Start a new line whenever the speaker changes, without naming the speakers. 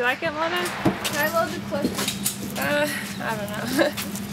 You like it, Lana?
Can I load the clip?
Uh, I don't know.